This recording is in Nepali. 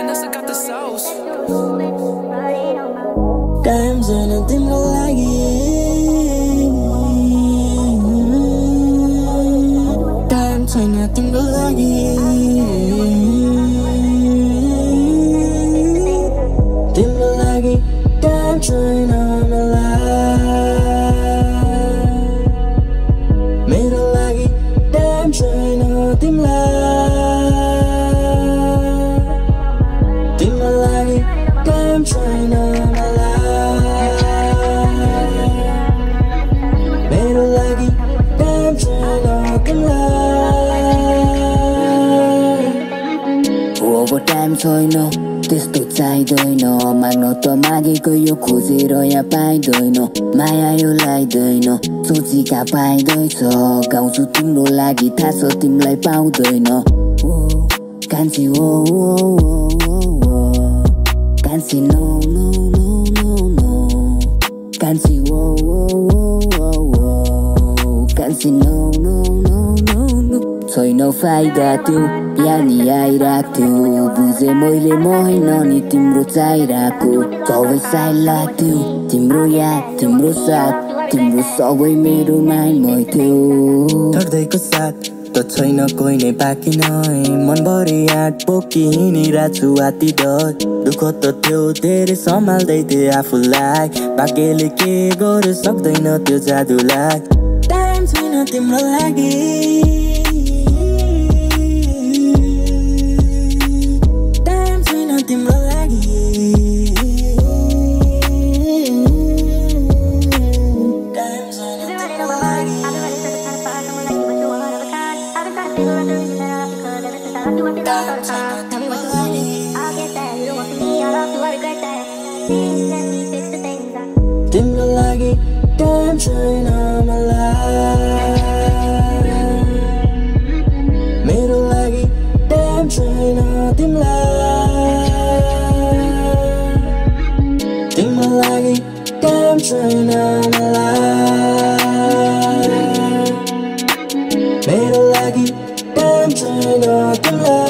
Vanessa got the sauce. Cảm giờ tim nó lagi Cảm thời nàng tim nó Tim nó lagi Cảm trời nàng tim lagi अब टाइम छैन त्यस्तो चाहिँदैन माग्न त मागेको यो खोजेर यहाँ पाइँदैन माया यो लाइदैन सोचिका पाइँदैछ गाउँछु तिम्रो लागि थाहा छ तिमीलाई पाउँदैन कान्छी ओ। कान्छी no no no no no कान्छी ओ ओ, ओ, ओ, ओ। कान्छी no no no no no छैन फाइदा त्यो यानी आइरहेको थियो बुझे मैले म होइन नि तिम्रो चाहिरहेको सबै साइड लाग्थ्यो तिम्रो याद तिम्रो साथ तिम्रो सबै मेरो माइमै थियो ठर्दैको साथ त छैन कोही नै बाँकी नै। मनभरि आँट बोकी हिँडिरहेको छु हाती डर। दुःख त थियो धेरै सम्हाल्दै थिएँ आफूलाई। भाग्यले के गर्नु सक्दैन त्यो जादुलाई। टाइम छैन तिम्रो लागि। tell me what you want. I'll get that. You don't me. I love you. I regret that. Please let me fix the things I. Didn't like it? Damn, trying on my life. Made it like it. Damn, shine on them light. Didn't you like it? Damn, shine on my life. Made it like it. Damn, shine on them light.